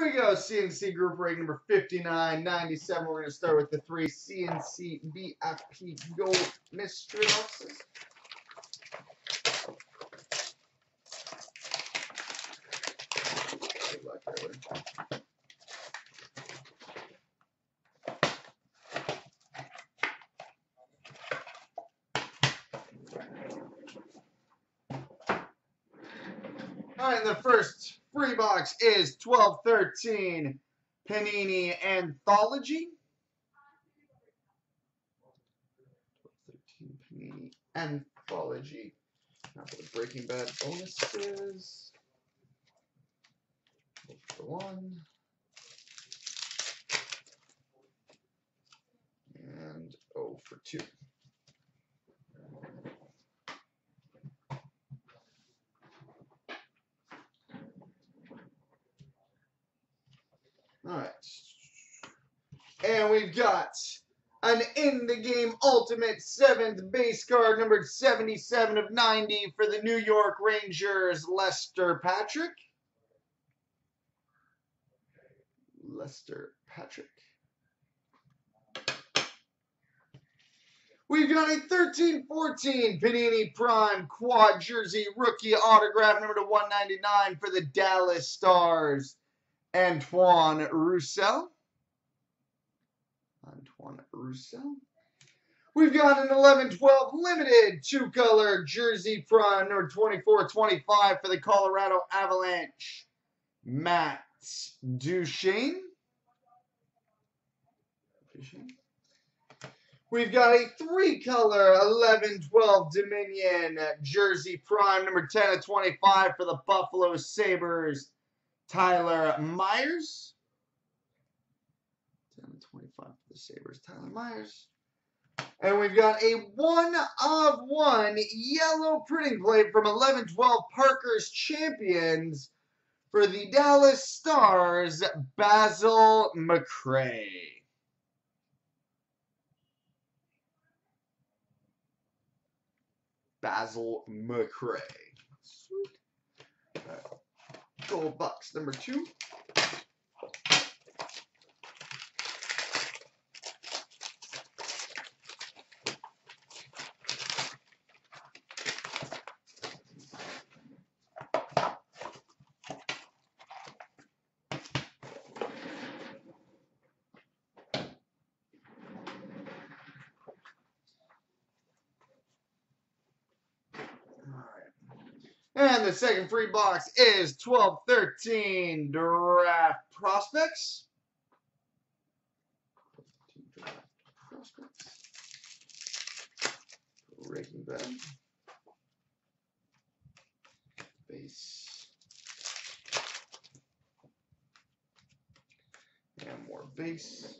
Here we go, CNC group break number 5997. We're going to start with the three CNC VIP Gold Mystery Boxes. Good luck, everyone. Right, the first free box is 1213 Panini Anthology. 1213 Panini Anthology. Now for the Breaking Bad bonuses. For one. And O for two. All right. And we've got an in the game ultimate seventh base card, numbered 77 of 90 for the New York Rangers, Lester Patrick. Lester Patrick. We've got a 13-14 Panini Prime quad jersey rookie autograph number to 199 for the Dallas Stars. Antoine Roussel. Antoine Roussel. We've got an 11-12 limited two-color jersey prime number 24-25 for the Colorado Avalanche. Matt. Duchene. We've got a three-color 11-12 Dominion jersey prime number 10 of 25 for the Buffalo Sabres. Tyler Myers. 10 of 25 for the Sabres. Tyler Myers. And we've got a one of one yellow printing plate from 11-12 Parkhurst Champions for the Dallas Stars, Basil McRae. Basil McRae. Sweet. Box number two. And the second free box is 1213 Draft Prospects. Breaking Bad. Base. And more base.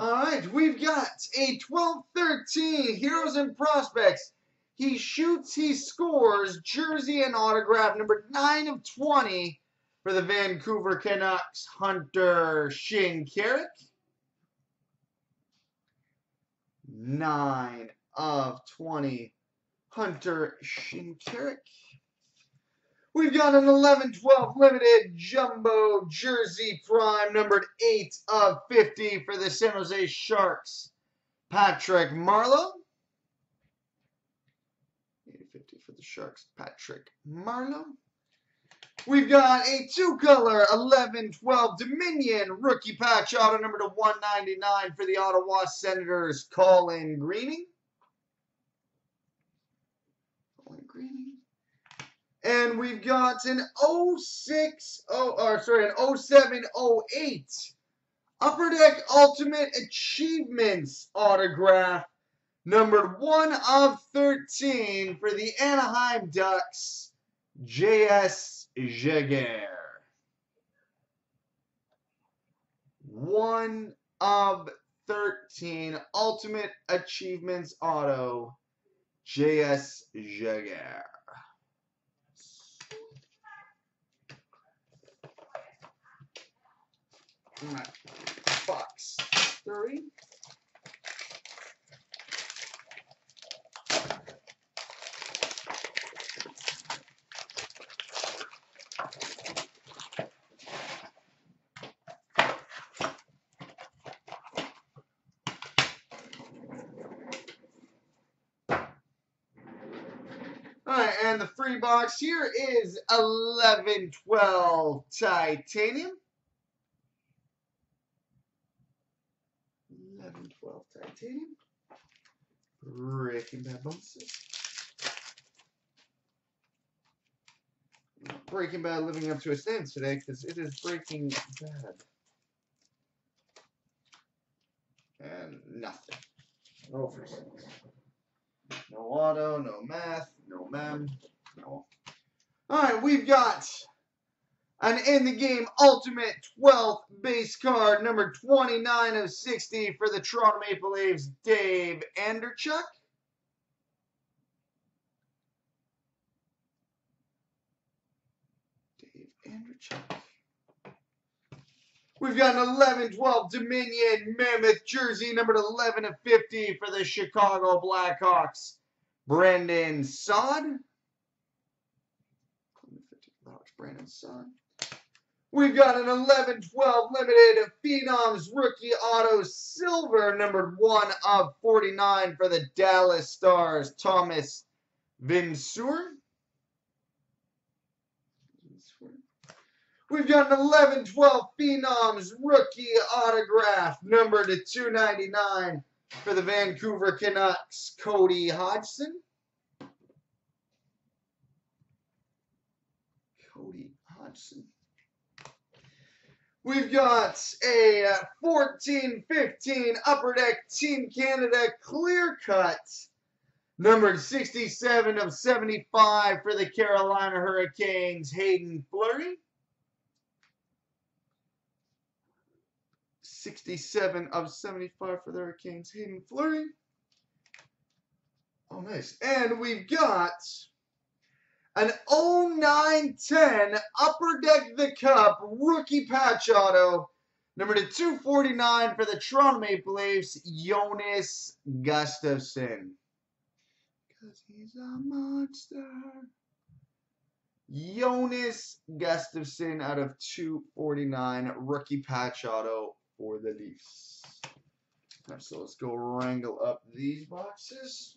All right, we've got a 12-13 Heroes and Prospects. He shoots, he scores, jersey and autograph, number 9 of 20 for the Vancouver Canucks, Hunter Shinkaruk. 9 of 20, Hunter Shinkaruk. We've got an 11-12 limited jumbo jersey prime numbered 8 of 50 for the San Jose Sharks. Patrick Marleau. 50 for the Sharks. Patrick Marleau. We've got a two-color 11-12 Dominion rookie patch auto number to 199 for the Ottawa Senators. Colin Greening. Colin Greening. And we've got an 06, oh, or sorry, an 0708 Upper Deck Ultimate Achievements autograph, numbered 1 of 13 for the Anaheim Ducks, J.S. Giguere. 1 of 13 Ultimate Achievements Auto, J.S. Giguere. box three. Alright, and the free box here is 1112 Titanium. 1112 Titanium. Breaking Bad bonuses. Breaking Bad living up to its name today because it is Breaking Bad. And nothing. Over six. No auto, no math, no mem, no. Alright, we've got an in the game ultimate 12th base card, number 29 of 60 for the Toronto Maple Leafs, Dave Andreychuk. Dave Andreychuk. We've got an 11-12 Dominion Mammoth jersey, number 11 of 50 for the Chicago Blackhawks. Brandon Saad. Brandon Saad. We've got an 11-12 limited Phenoms rookie auto silver, numbered 1 of 49 for the Dallas Stars, Thomas Vincour. We've got an 11-12 Phenoms rookie autograph, number to 299 for the Vancouver Canucks, Cody Hodgson. Cody Hodgson. We've got a uh, 14-15 Upper Deck Team Canada clear cut, Number 67 of 75 for the Carolina Hurricanes, Haydn Fleury. 67 of 75 for the Hurricanes. Haydn Fleury. Oh, nice. And we've got an 0910 Upper Deck the Cup rookie patch auto. Number to 249 for the Toronto Maple Leafs, Jonas Gustavsson. Because he's a monster. Jonas Gustavsson out of 249 rookie patch auto for the Leafs. So let's go wrangle up these boxes.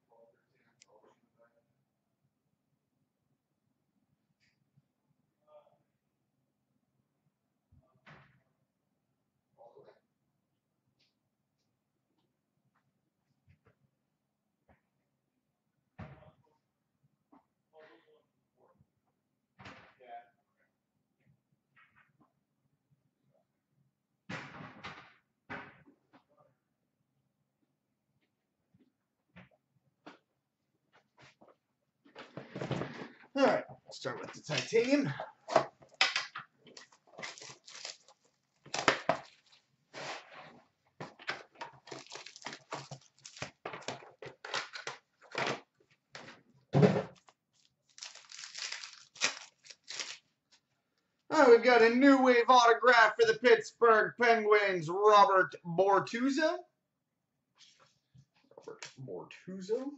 All right, start with the titanium. Right, we've got a new wave autograph for the Pittsburgh Penguins, Robert Bortuzzo. Robert Bortuzzo.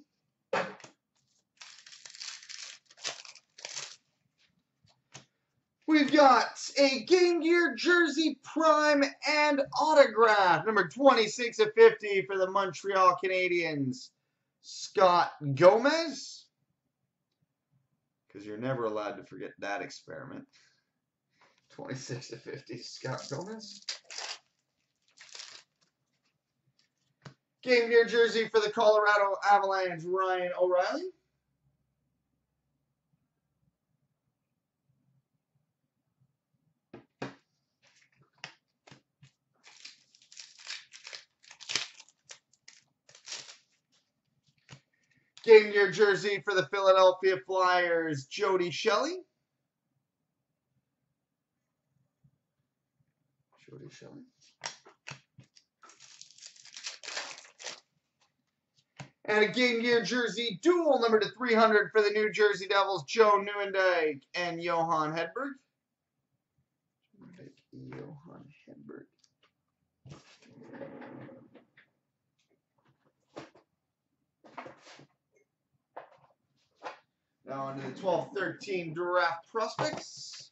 We've got a Game Gear Jersey Prime and autograph, number 26 of 50 for the Montreal Canadiens, Scott Gomez. Because you're never allowed to forget that experiment. 26 of 50, Scott Gomez. Game Gear Jersey for the Colorado Avalanche, Ryan O'Reilly. Game Gear jersey for the Philadelphia Flyers, Jody Shelley. Jody Shelley. And a Game Gear jersey dual number to 300 for the New Jersey Devils, Joe Nieuwendyk and. Johan Hedberg. On the 12 13 draft prospects.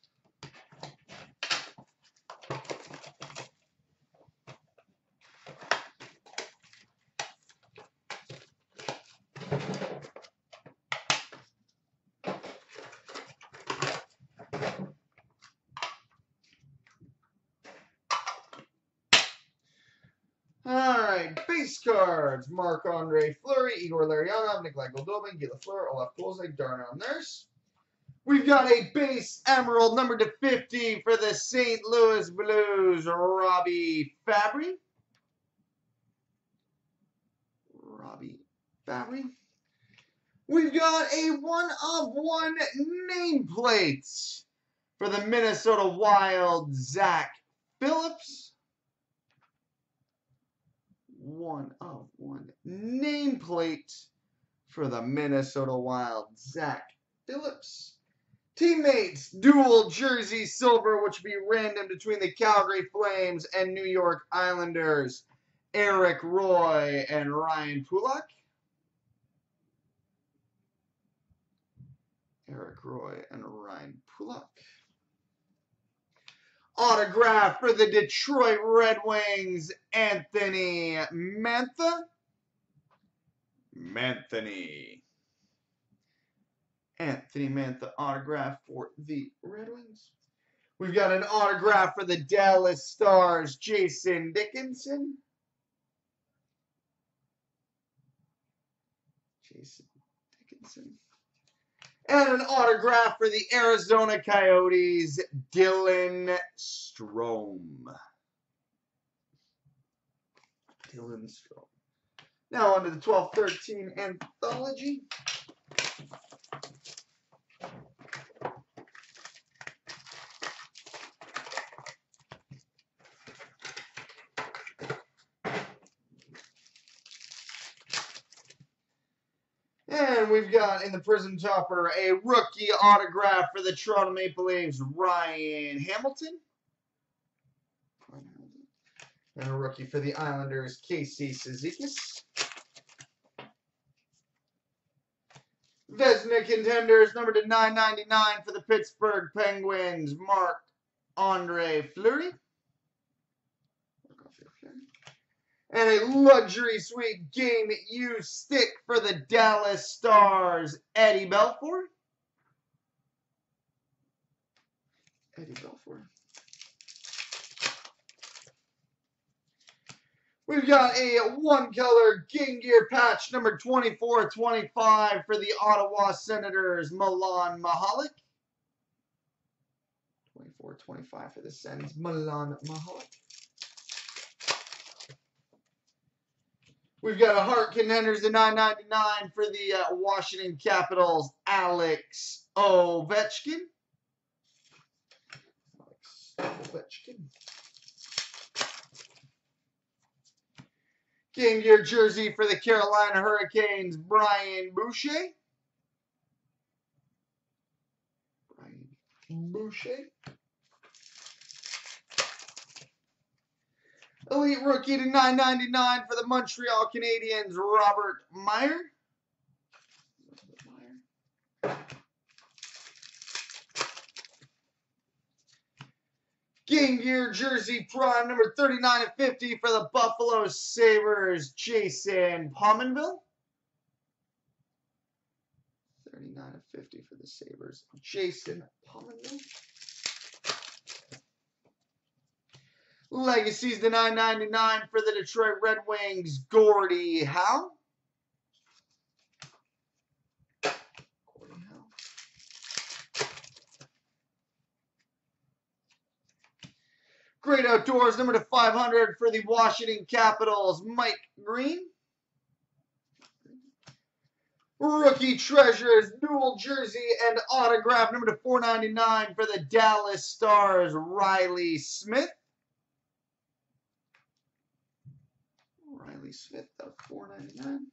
All right, base cards: Marc Andre Fleury, Igor Larionov, Nikolai Goldobin, Guy Lafleur, Olaf Kolzig, Darnell Nurse. We've got a base emerald number to 50 for the St. Louis Blues, Robbie Fabbri. Robbie Fabbri. We've got a one of one nameplate for the Minnesota Wild, Zack Phillips one of one nameplate for the Minnesota Wild, Zack Phillips. Teammates, dual jersey silver, which would be random between the Calgary Flames and New York Islanders, Eric Roy and Ryan Pulock. Eric Roy and Ryan Pulock autograph for the Detroit Red Wings, Anthony Mantha. Manthony. Anthony Mantha autograph for the Red Wings. We've got an autograph for the Dallas Stars, Jason Dickinson. Jason Dickinson. And an autograph for the Arizona Coyotes, Dylan Strome. Dylan Strome. Now on to the 12-13 anthology. And we've got in the Prism Topper a rookie autograph for the Toronto Maple Leafs, Ryan Hamilton. And a rookie for the Islanders, Casey Cizikas. Vezina contenders, number to 999 for the Pittsburgh Penguins, Mark Andre Fleury. And a luxury suite game use stick for the Dallas Stars, Eddie Belfour. Eddie Belfour. We've got a one color Game Gear patch number 2425 for the Ottawa Senators, Milan Michalek. 2425 for the Sens, Milan Michalek. We've got a Hart Contenders to 999 for the uh, Washington Capitals, Alex Ovechkin. Alex Ovechkin. Game Gear jersey for the Carolina Hurricanes, Brian Boucher. Brian Boucher. Elite rookie to 9.99 for the Montreal Canadiens, Robert Mayer. Game Gear Jersey Prime number 39 and 50 for the Buffalo Sabres, Jason Pominville. 39 and 50 for the Sabres, Jason Pominville. Legacies the 999 for the Detroit Red Wings, Gordie Howe. Gordie Howe. Great Outdoors, number to 500 for the Washington Capitals, Mike Green. Rookie Treasures, dual jersey and autograph, number to 499 for the Dallas Stars, Reilly Smith. Reilly Smith uh, of 499.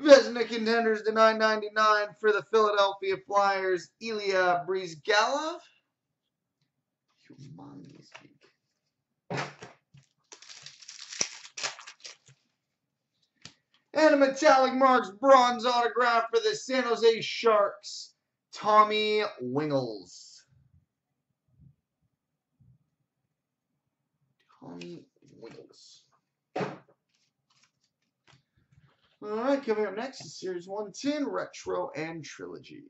Vezina contenders to 999 for the Philadelphia Flyers, Ilya Bryzgalov. Humongous. And a metallic marks bronze autograph for the San Jose Sharks, Tommy Wingels. Tommy All right, coming up next is Series 110 Retro and Trilogy.